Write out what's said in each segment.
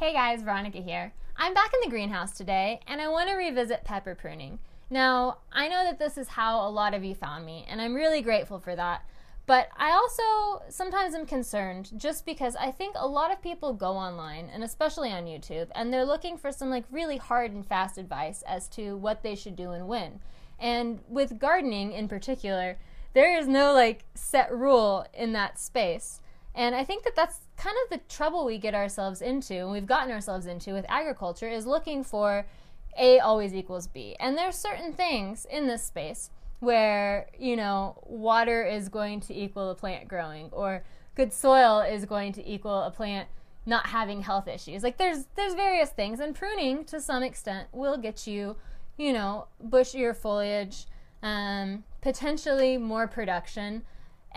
Hey guys, Veronica here. I'm back in the greenhouse today and I want to revisit pepper pruning. Now, I know that this is how a lot of you found me, and I'm really grateful for that. But I also sometimes am concerned just because I think a lot of people go online, and especially on YouTube, and they're looking for some like really hard and fast advice as to what they should do and when. And with gardening in particular, there is no like set rule in that space. And I think that that's kind of the trouble we get ourselves into, and we've gotten ourselves into with agriculture, is looking for A always equals B. And there's certain things in this space where, you know, water is going to equal a plant growing, or good soil is going to equal a plant not having health issues. Like there's there's various things, and pruning to some extent will get you, you know, bushier foliage, um, potentially more production.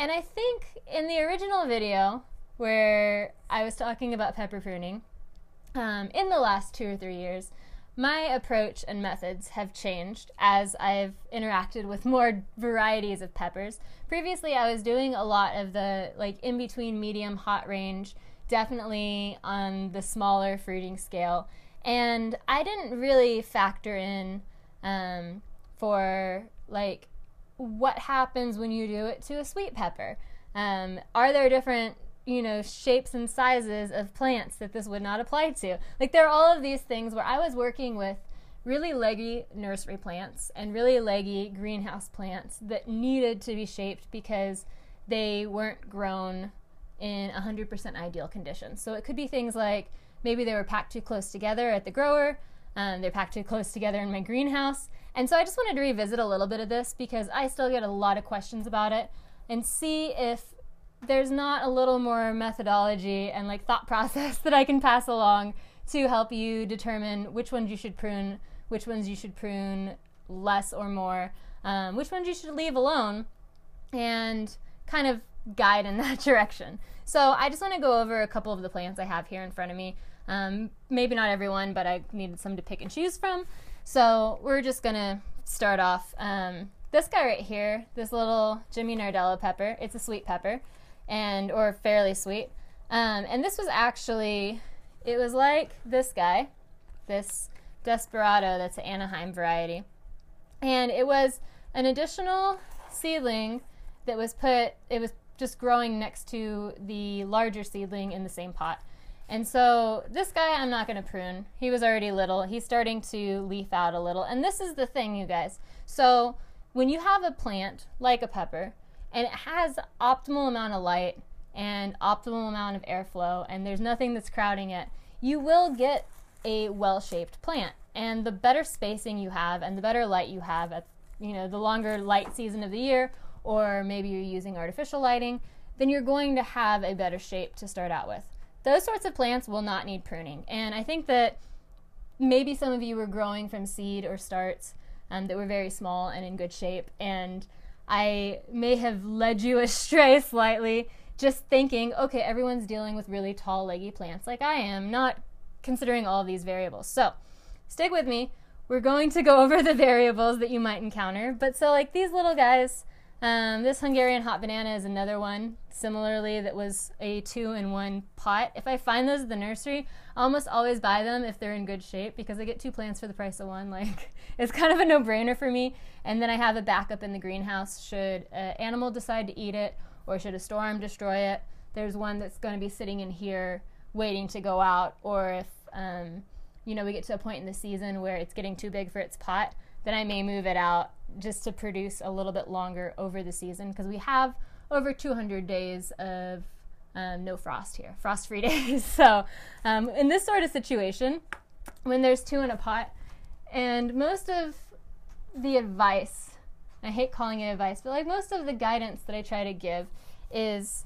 And I think in the original video where I was talking about pepper pruning, um, in the last two or three years, my approach and methods have changed as I've interacted with more varieties of peppers. Previously, I was doing a lot of the like in between medium hot range, definitely on the smaller fruiting scale, and I didn't really factor in um, for like what happens when you do it to a sweet pepper. Um, are there different you know shapes and sizes of plants that this would not apply to like there are all of these things where i was working with really leggy nursery plants and really leggy greenhouse plants that needed to be shaped because they weren't grown in 100% ideal conditions so it could be things like maybe they were packed too close together at the grower um, they're packed too close together in my greenhouse and so i just wanted to revisit a little bit of this because i still get a lot of questions about it and see if there's not a little more methodology and like thought process that I can pass along to help you determine which ones you should prune, which ones you should prune less or more, um, which ones you should leave alone, and kind of guide in that direction. So I just want to go over a couple of the plants I have here in front of me. Um, maybe not everyone, but I needed some to pick and choose from. So we're just gonna start off. Um, this guy right here, this little Jimmy Nardello pepper. It's a sweet pepper and or fairly sweet. Um, and this was actually, it was like this guy, this Desperado. That's an Anaheim variety, and it was an additional seedling that was put. It was just growing next to the larger seedling in the same pot. And so this guy I'm not going to prune. He was already little. He's starting to leaf out a little. And this is the thing, you guys. So when you have a plant like a pepper and it has optimal amount of light and optimal amount of airflow and there's nothing that's crowding it, you will get a well-shaped plant. And the better spacing you have and the better light you have at you know the longer light season of the year or maybe you're using artificial lighting, then you're going to have a better shape to start out with. Those sorts of plants will not need pruning. And I think that maybe some of you were growing from seed or starts um, that were very small and in good shape and I may have led you astray slightly just thinking, okay, everyone's dealing with really tall, leggy plants like I am, not considering all these variables. So, stick with me. We're going to go over the variables that you might encounter. But so, like these little guys, um, this Hungarian hot banana is another one, similarly, that was a two in one pot. If I find those at the nursery, I almost always buy them if they're in good shape because I get two plants for the price of one. Like, it's kind of a no brainer for me. And then I have a backup in the greenhouse should an animal decide to eat it or should a storm destroy it. There's one that's going to be sitting in here waiting to go out, or if, um, you know, we get to a point in the season where it's getting too big for its pot then I may move it out just to produce a little bit longer over the season because we have over 200 days of um, no frost here, frost free days. so, um, in this sort of situation, when there's two in a pot, and most of the advice, I hate calling it advice, but like most of the guidance that I try to give is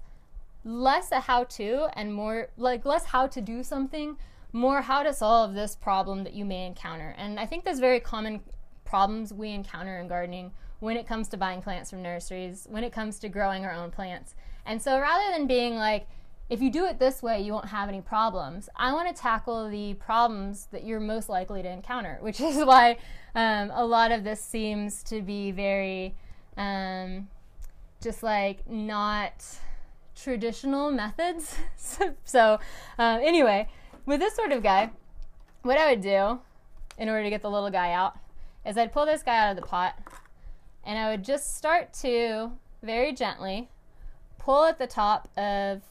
less a how to and more like less how to do something, more how to solve this problem that you may encounter. And I think that's very common problems we encounter in gardening when it comes to buying plants from nurseries, when it comes to growing our own plants. And so rather than being like, if you do it this way, you won't have any problems, I want to tackle the problems that you're most likely to encounter, which is why um, a lot of this seems to be very um, just like not traditional methods. so, uh, anyway, with this sort of guy, what I would do in order to get the little guy out is I'd pull this guy out of the pot and I would just start to very gently pull at the top of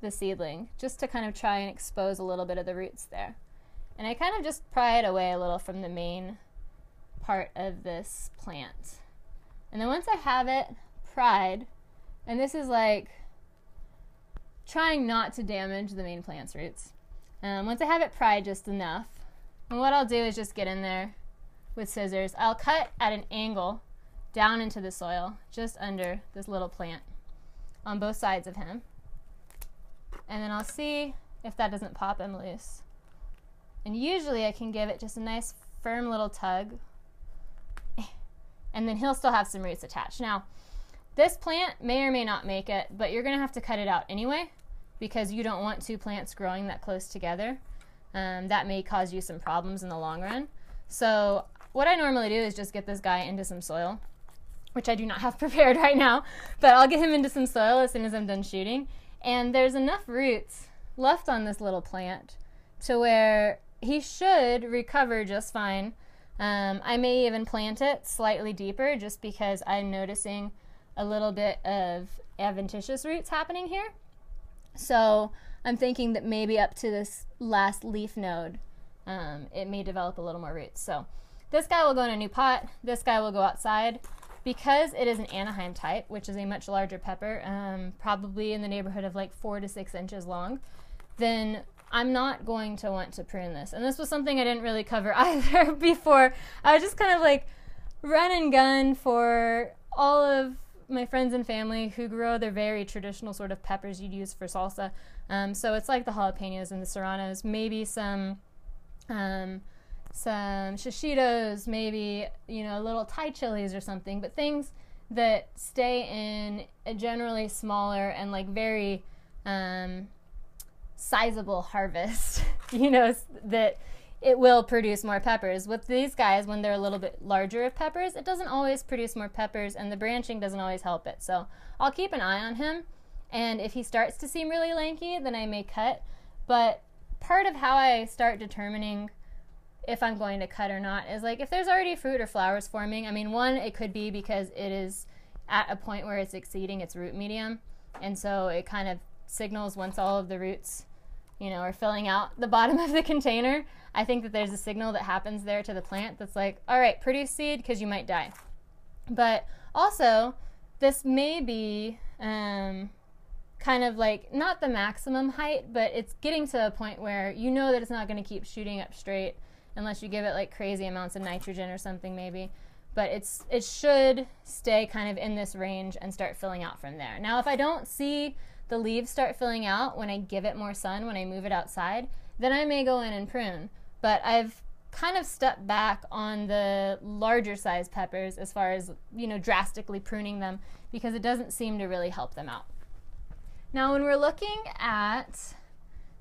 the seedling just to kind of try and expose a little bit of the roots there. And I kind of just pry it away a little from the main part of this plant. And then once I have it pried, and this is like trying not to damage the main plant's roots. Um, once I have it pried just enough, and what I'll do is just get in there with scissors. I'll cut at an angle down into the soil, just under this little plant on both sides of him. And then I'll see if that doesn't pop him loose. And usually I can give it just a nice firm little tug. And then he'll still have some roots attached. Now, this plant may or may not make it, but you're going to have to cut it out anyway because you don't want two plants growing that close together. Um, that may cause you some problems in the long run. So, what I normally do is just get this guy into some soil, which I do not have prepared right now, but I'll get him into some soil as soon as I'm done shooting. And there's enough roots left on this little plant to where he should recover just fine. Um, I may even plant it slightly deeper just because I'm noticing a little bit of adventitious roots happening here. So I'm thinking that maybe up to this last leaf node, um, it may develop a little more roots. So this guy will go in a new pot. This guy will go outside. Because it is an Anaheim type, which is a much larger pepper, um, probably in the neighborhood of like four to six inches long, then I'm not going to want to prune this. And this was something I didn't really cover either before. I was just kind of like run and gun for all of my friends and family who grow their very traditional sort of peppers you'd use for salsa. Um, so it's like the jalapenos and the serranos, maybe some um, some shishitos, maybe you know little Thai chilies or something, but things that stay in a generally smaller and like very um, sizable harvest. you know that it will produce more peppers. With these guys, when they're a little bit larger of peppers, it doesn't always produce more peppers, and the branching doesn't always help it. So I'll keep an eye on him, and if he starts to seem really lanky, then I may cut. But part of how I start determining if I'm going to cut or not is like if there's already fruit or flowers forming. I mean, one, it could be because it is at a point where it's exceeding its root medium, and so it kind of signals once all of the roots, you know, are filling out the bottom of the container. I think that there's a signal that happens there to the plant that's like, all right, produce seed because you might die. But also, this may be um, kind of like not the maximum height, but it's getting to a point where you know that it's not going to keep shooting up straight unless you give it like crazy amounts of nitrogen or something maybe but it's it should stay kind of in this range and start filling out from there. Now, if I don't see the leaves start filling out when I give it more sun, when I move it outside, then I may go in and prune. But I've kind of stepped back on the larger size peppers as far as, you know, drastically pruning them because it doesn't seem to really help them out. Now, when we're looking at,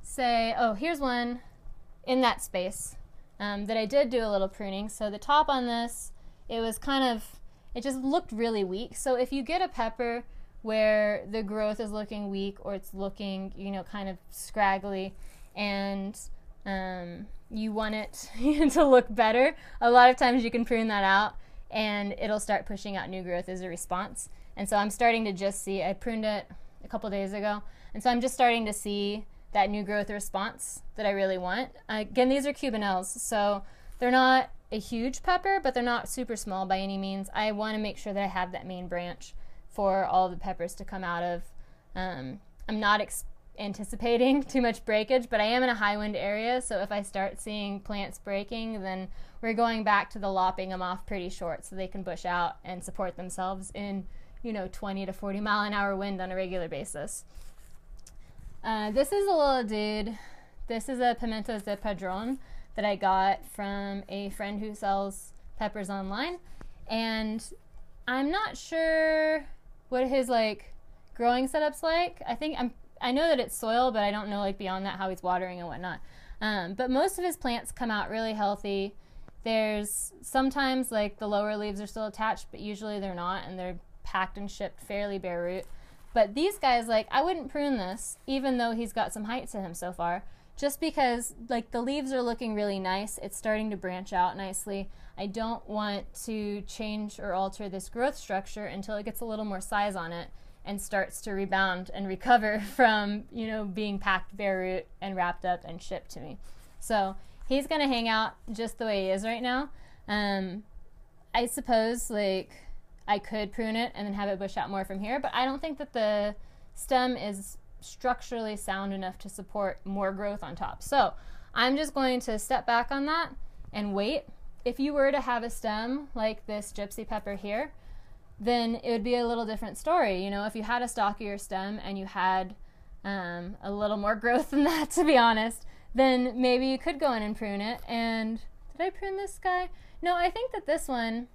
say, oh, here's one in that space um, that I did do a little pruning. So the top on this, it was kind of, it just looked really weak. So if you get a pepper where the growth is looking weak or it's looking, you know, kind of scraggly and um, you want it to look better, a lot of times you can prune that out and it'll start pushing out new growth as a response. And so I'm starting to just see, I pruned it a couple days ago, and so I'm just starting to see that new growth response that I really want. Again, these are Cubanelles, so they're not a huge pepper, but they're not super small by any means. I want to make sure that I have that main branch for all the peppers to come out of. Um, I'm not anticipating too much breakage, but I am in a high wind area, so if I start seeing plants breaking, then we're going back to the lopping them off pretty short so they can bush out and support themselves in, you know, 20 to 40 mile an hour wind on a regular basis. Uh, this is a little dude. This is a pimentos de padron that I got from a friend who sells peppers online. And I'm not sure what his like growing setup's like. I think I'm I know that it's soil, but I don't know like beyond that how he's watering and whatnot. Um, but most of his plants come out really healthy. There's sometimes like the lower leaves are still attached, but usually they're not, and they're packed and shipped fairly bare root. But these guys, like, I wouldn't prune this, even though he's got some height to him so far, just because like the leaves are looking really nice. It's starting to branch out nicely. I don't want to change or alter this growth structure until it gets a little more size on it and starts to rebound and recover from, you know, being packed bare root and wrapped up and shipped to me. So he's going to hang out just the way he is right now. Um, I suppose, like, I could prune it and then have it bush out more from here, but I don't think that the stem is structurally sound enough to support more growth on top. So I'm just going to step back on that and wait. If you were to have a stem like this gypsy pepper here, then it would be a little different story. You know, if you had a stockier stem and you had um, a little more growth than that, to be honest, then maybe you could go in and prune it. And did I prune this guy? No, I think that this one,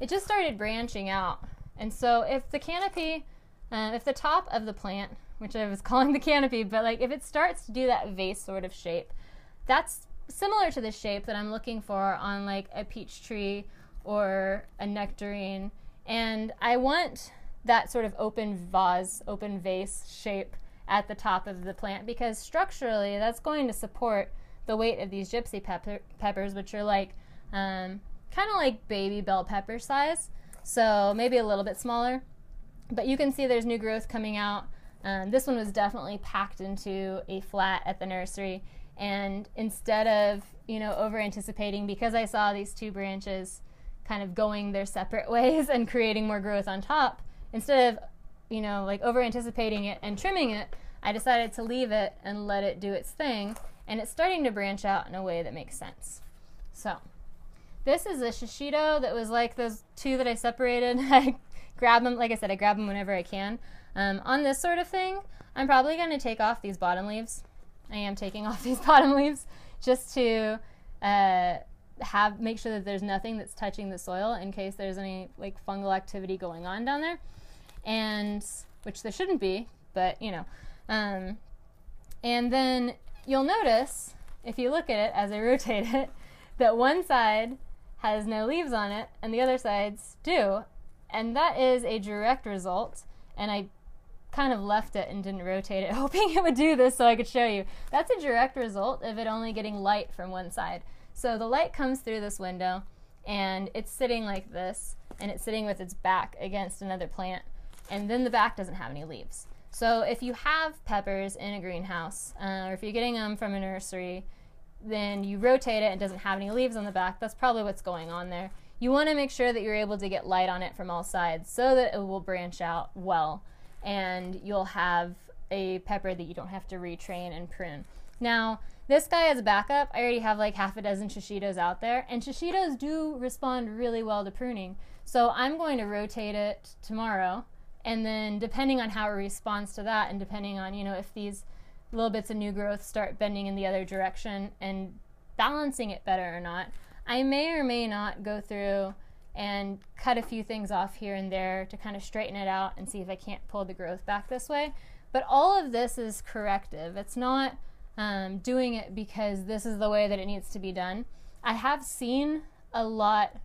it just started branching out. And so if the canopy, uh, if the top of the plant, which I was calling the canopy, but like if it starts to do that vase sort of shape, that's similar to the shape that I'm looking for on like a peach tree or a nectarine and I want that sort of open vase, open vase shape at the top of the plant because structurally that's going to support the weight of these gypsy pepper, peppers, which are like um, kind of like baby bell pepper size. So maybe a little bit smaller. But you can see there's new growth coming out. Um, this one was definitely packed into a flat at the nursery. And instead of, you know, over anticipating, because I saw these two branches kind of going their separate ways and creating more growth on top instead of you know like over anticipating it and trimming it i decided to leave it and let it do its thing and it's starting to branch out in a way that makes sense so this is a shishito that was like those two that i separated. I grab them like i said i grab them whenever i can. Um, on this sort of thing i'm probably going to take off these bottom leaves. I am taking off these bottom leaves just to uh, have make sure that there's nothing that's touching the soil in case there's any like fungal activity going on down there, and which there shouldn't be, but you know. Um, and then you'll notice if you look at it as I rotate it that one side has no leaves on it and the other sides do, and that is a direct result. And I kind of left it and didn't rotate it, hoping it would do this so I could show you. That's a direct result of it only getting light from one side. So the light comes through this window and it's sitting like this and it's sitting with its back against another plant and then the back doesn't have any leaves. So if you have peppers in a greenhouse uh, or if you're getting them from a nursery, then you rotate it and it doesn't have any leaves on the back. That's probably what's going on there. You want to make sure that you're able to get light on it from all sides so that it will branch out well and you'll have a pepper that you don't have to retrain and prune. Now, this guy as a backup, I already have like half a dozen shishitos out there, and shishitos do respond really well to pruning. So I'm going to rotate it tomorrow, and then depending on how it responds to that, and depending on, you know, if these little bits of new growth start bending in the other direction and balancing it better or not, I may or may not go through and cut a few things off here and there to kind of straighten it out and see if I can't pull the growth back this way. But all of this is corrective. It's not um, doing it because this is the way that it needs to be done. I have seen a lot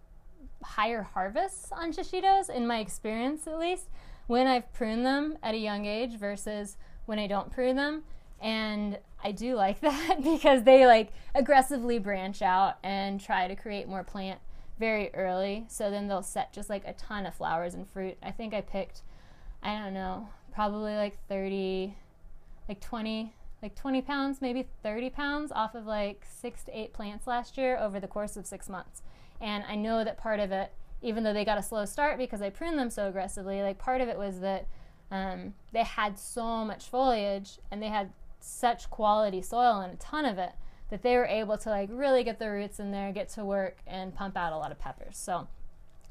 higher harvests on shishitos, in my experience at least, when I've pruned them at a young age versus when I don't prune them. And I do like that because they like aggressively branch out and try to create more plant very early. So then they'll set just like a ton of flowers and fruit. I think I picked, I don't know, probably like 30, like 20 like 20 pounds, maybe 30 pounds off of like six to eight plants last year over the course of six months. And I know that part of it, even though they got a slow start because I pruned them so aggressively, like part of it was that um, they had so much foliage and they had such quality soil and a ton of it that they were able to like really get the roots in there, get to work, and pump out a lot of peppers. So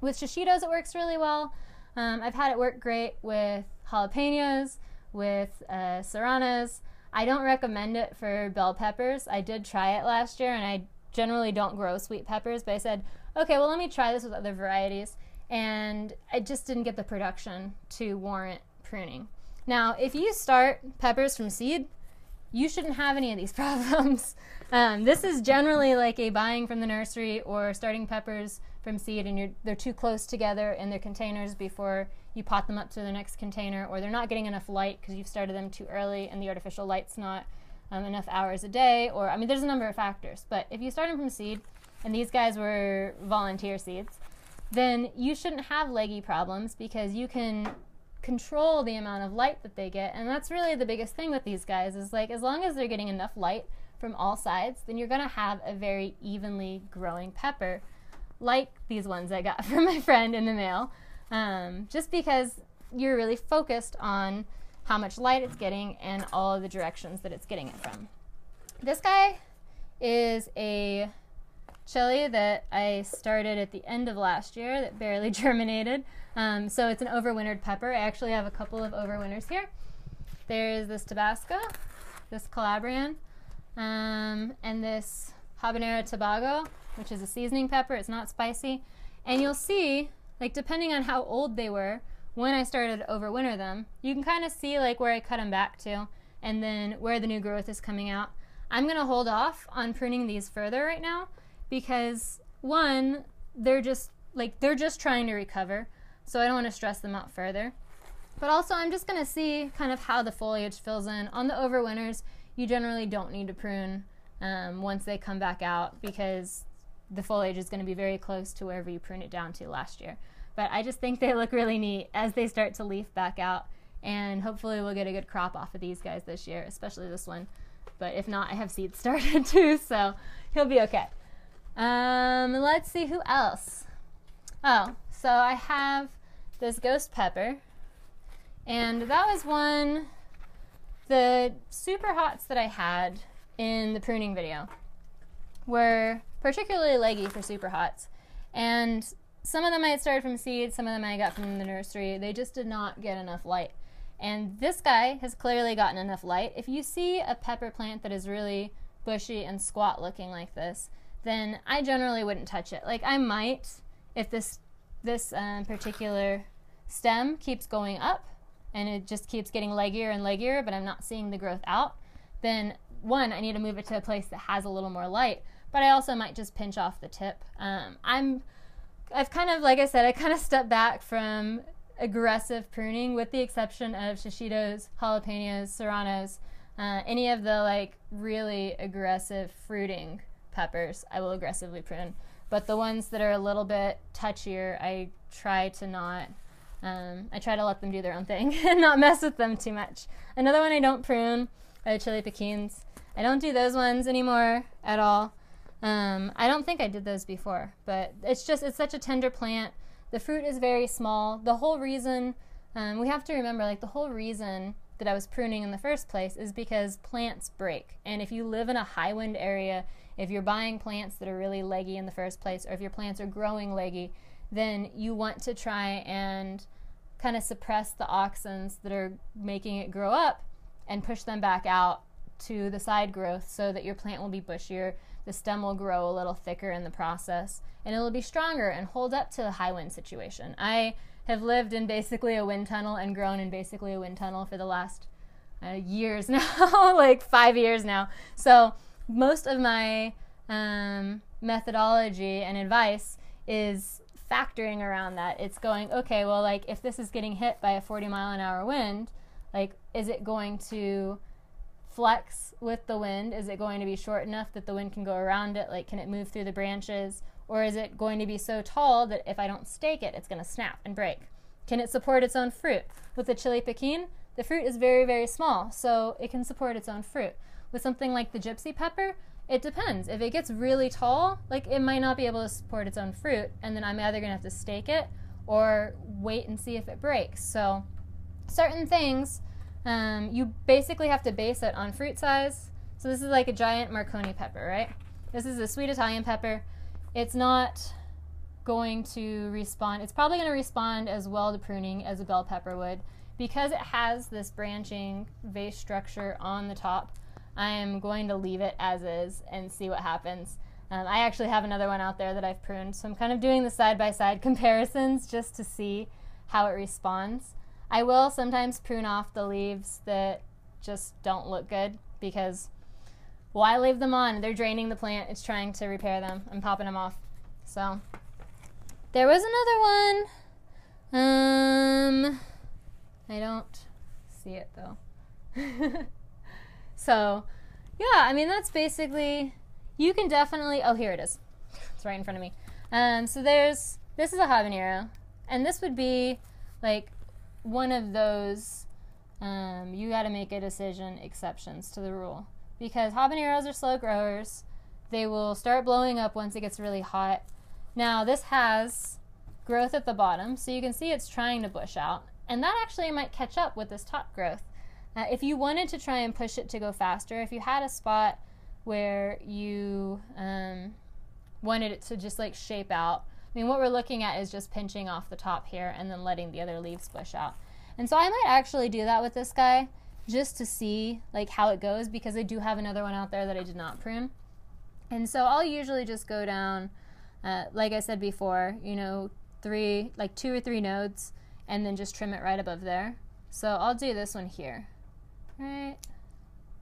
with shishitos, it works really well. Um, I've had it work great with jalapenos, with uh, serranos. I don't recommend it for bell peppers. I did try it last year and I generally don't grow sweet peppers, but I said, okay, well, let me try this with other varieties. And I just didn't get the production to warrant pruning. Now, if you start peppers from seed, you shouldn't have any of these problems. Um, this is generally like a buying from the nursery or starting peppers from seed, and they're too close together in their containers before you pot them up to the next container, or they're not getting enough light because you've started them too early and the artificial light's not um, enough hours a day, or I mean, there's a number of factors. But if you start them from seed, and these guys were volunteer seeds, then you shouldn't have leggy problems because you can control the amount of light that they get. And that's really the biggest thing with these guys is like as long as they're getting enough light from all sides, then you're going to have a very evenly growing pepper like these ones I got from my friend in the mail. Um, just because you're really focused on how much light it's getting and all of the directions that it's getting it from. This guy is a chili that I started at the end of last year that barely germinated. Um, so it's an overwintered pepper. I actually have a couple of overwinters here. There's this Tabasco, this Calabrian, um, and this habanero Tobago, which is a seasoning pepper. It's not spicy. And you'll see, like depending on how old they were, when I started to overwinter them, you can kind of see like where I cut them back to and then where the new growth is coming out. I'm going to hold off on pruning these further right now because one, they're just like they're just trying to recover, so I don't want to stress them out further. But also, I'm just going to see kind of how the foliage fills in. On the overwinters, you generally don't need to prune um, once they come back out because the foliage is going to be very close to wherever you prune it down to last year. But I just think they look really neat as they start to leaf back out. And hopefully, we'll get a good crop off of these guys this year, especially this one. But if not, I have seeds started too, so he'll be okay. Um, let's see who else. Oh, so I have this ghost pepper, and that was one the super hots that I had in the pruning video were particularly leggy for super hots, and some of them I had started from seed, some of them I got from the nursery. They just did not get enough light. And this guy has clearly gotten enough light. If you see a pepper plant that is really bushy and squat looking like this, then I generally wouldn't touch it. Like I might if this this um, particular stem keeps going up and it just keeps getting leggier and leggier, but I'm not seeing the growth out, then one, I need to move it to a place that has a little more light. But I also might just pinch off the tip. Um, I'm, I've kind of, like I said, I kind of stepped back from aggressive pruning, with the exception of shishitos, jalapenos, serranos, uh, any of the like really aggressive fruiting peppers, I will aggressively prune. But the ones that are a little bit touchier, I try to not. Um, I try to let them do their own thing and not mess with them too much. Another one I don't prune are chili piquins. I don't do those ones anymore at all. Um, I don't think I did those before, but it's just it's such a tender plant. The fruit is very small. The whole reason um, we have to remember, like the whole reason that I was pruning in the first place is because plants break. And if you live in a high wind area, if you're buying plants that are really leggy in the first place, or if your plants are growing leggy, then you want to try and kind of suppress the auxins that are making it grow up and push them back out to the side growth so that your plant will be bushier, the stem will grow a little thicker in the process, and it will be stronger and hold up to the high wind situation. I have lived in basically a wind tunnel and grown in basically a wind tunnel for the last uh, years now, like five years now. So most of my um, methodology and advice is factoring around that. It's going, okay, well, like if this is getting hit by a 40 mile an hour wind, like is it going to flex with the wind? Is it going to be short enough that the wind can go around it? Like, can it move through the branches? Or is it going to be so tall that if I don't stake it, it's going to snap and break? Can it support its own fruit? With the chili piquin, the fruit is very, very small, so it can support its own fruit. With something like the gypsy pepper, it depends. If it gets really tall, like it might not be able to support its own fruit, and then I'm either gonna have to stake it or wait and see if it breaks. So, certain things, um, you basically have to base it on fruit size. So, this is like a giant Marconi pepper, right? This is a sweet Italian pepper. It's not going to respond, it's probably gonna respond as well to pruning as a bell pepper would because it has this branching vase structure on the top I am going to leave it as is and see what happens. Um, I actually have another one out there that I've pruned, so I'm kind of doing the side by side comparisons just to see how it responds. I will sometimes prune off the leaves that just don't look good because why leave them on? They're draining the plant, it's trying to repair them. I'm popping them off. So, there was another one. Um, I don't see it though. So yeah, I mean that's basically. You can definitely. Oh, here it is. It's right in front of me. Um, so there's this is a habanero, and this would be like one of those. Um, you got to make a decision exceptions to the rule because habaneros are slow growers. They will start blowing up once it gets really hot. Now this has growth at the bottom, so you can see it's trying to bush out, and that actually might catch up with this top growth. Uh, if you wanted to try and push it to go faster, if you had a spot where you um, wanted it to just like shape out, I mean, what we're looking at is just pinching off the top here and then letting the other leaves bush out. And so I might actually do that with this guy just to see like how it goes because I do have another one out there that I did not prune. And so I'll usually just go down, uh, like I said before, you know, three, like two or three nodes, and then just trim it right above there. So I'll do this one here right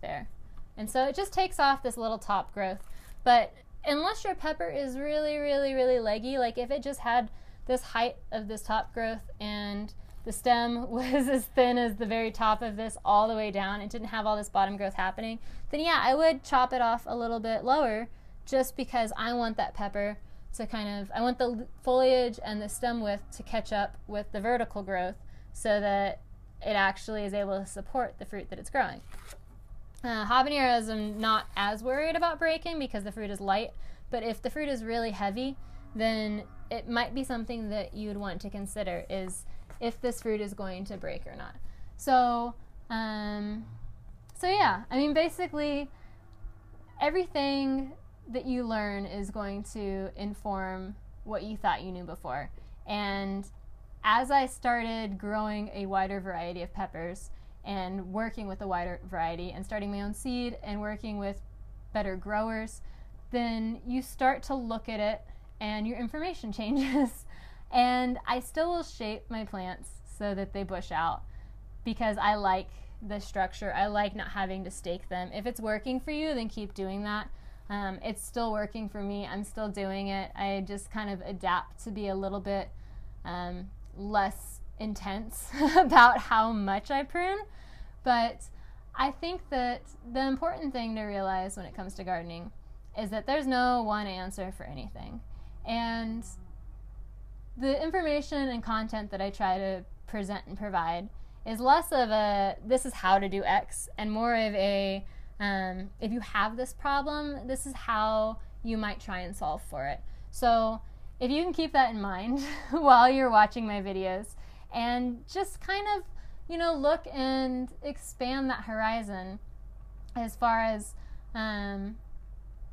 there. And so it just takes off this little top growth. But unless your pepper is really, really, really leggy, like if it just had this height of this top growth and the stem was as thin as the very top of this all the way down, it didn't have all this bottom growth happening, then yeah, I would chop it off a little bit lower just because I want that pepper to kind of, I want the foliage and the stem width to catch up with the vertical growth so that it actually is able to support the fruit that it's growing. Uh, habaneros, I'm not as worried about breaking because the fruit is light, but if the fruit is really heavy, then it might be something that you'd want to consider is if this fruit is going to break or not. So, um, so yeah, I mean, basically, everything that you learn is going to inform what you thought you knew before. And as I started growing a wider variety of peppers and working with a wider variety and starting my own seed and working with better growers, then you start to look at it and your information changes. And I still will shape my plants so that they bush out because I like the structure. I like not having to stake them. If it's working for you, then keep doing that. Um, it's still working for me. I'm still doing it. I just kind of adapt to be a little bit um, less intense about how much I prune. But I think that the important thing to realize when it comes to gardening is that there's no one answer for anything. And the information and content that I try to present and provide is less of a this is how to do X and more of a um, if you have this problem, this is how you might try and solve for it. So if you can keep that in mind while you're watching my videos and just kind of, you know, look and expand that horizon as far as um,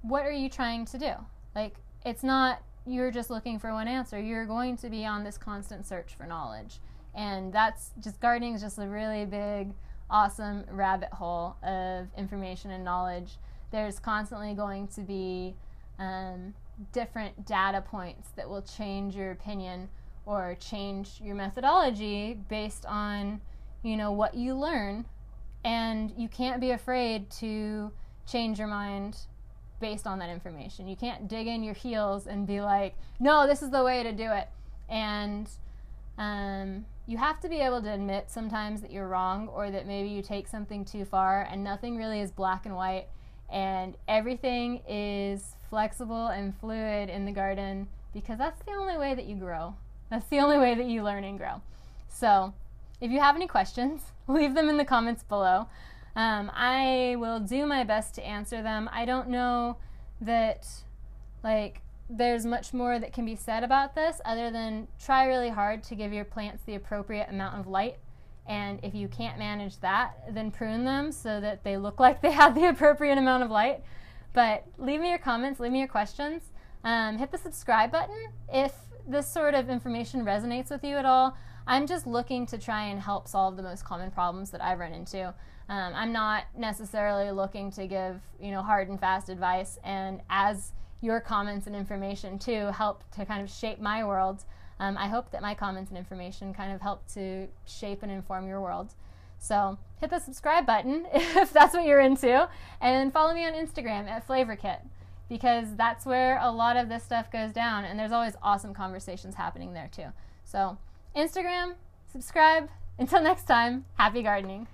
what are you trying to do? Like, it's not you're just looking for one answer. You're going to be on this constant search for knowledge. And that's just gardening is just a really big, awesome rabbit hole of information and knowledge. There's constantly going to be um, different data points that will change your opinion or change your methodology based on you know what you learn and you can't be afraid to change your mind based on that information you can't dig in your heels and be like no this is the way to do it and um, you have to be able to admit sometimes that you're wrong or that maybe you take something too far and nothing really is black and white and everything is flexible and fluid in the garden because that's the only way that you grow. That's the only way that you learn and grow. So, if you have any questions, leave them in the comments below. Um, I will do my best to answer them. I don't know that, like, there's much more that can be said about this other than try really hard to give your plants the appropriate amount of light and if you can't manage that, then prune them so that they look like they have the appropriate amount of light. But leave me your comments, leave me your questions. Um, hit the subscribe button if this sort of information resonates with you at all. I'm just looking to try and help solve the most common problems that I've run into. Um, I'm not necessarily looking to give you know hard and fast advice. And as your comments and information too help to kind of shape my world, um, I hope that my comments and information kind of help to shape and inform your world. So hit the subscribe button if that's what you're into, and follow me on Instagram at FlavorKit because that's where a lot of this stuff goes down, and there's always awesome conversations happening there too. So Instagram, subscribe. Until next time, happy gardening.